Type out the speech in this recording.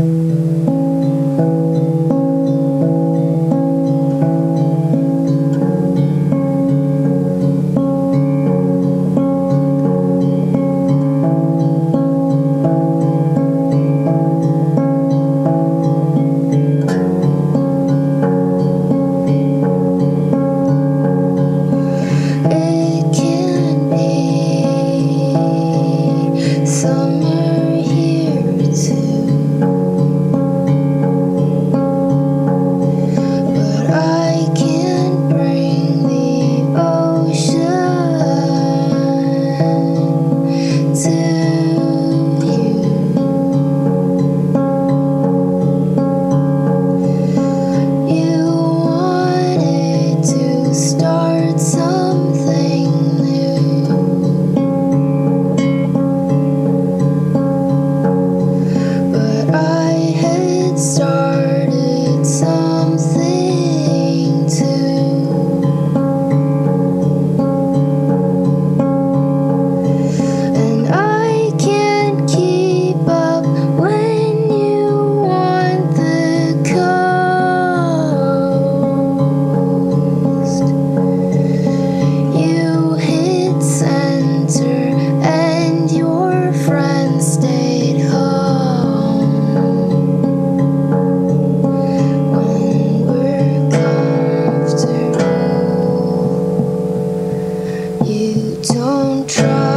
It don't try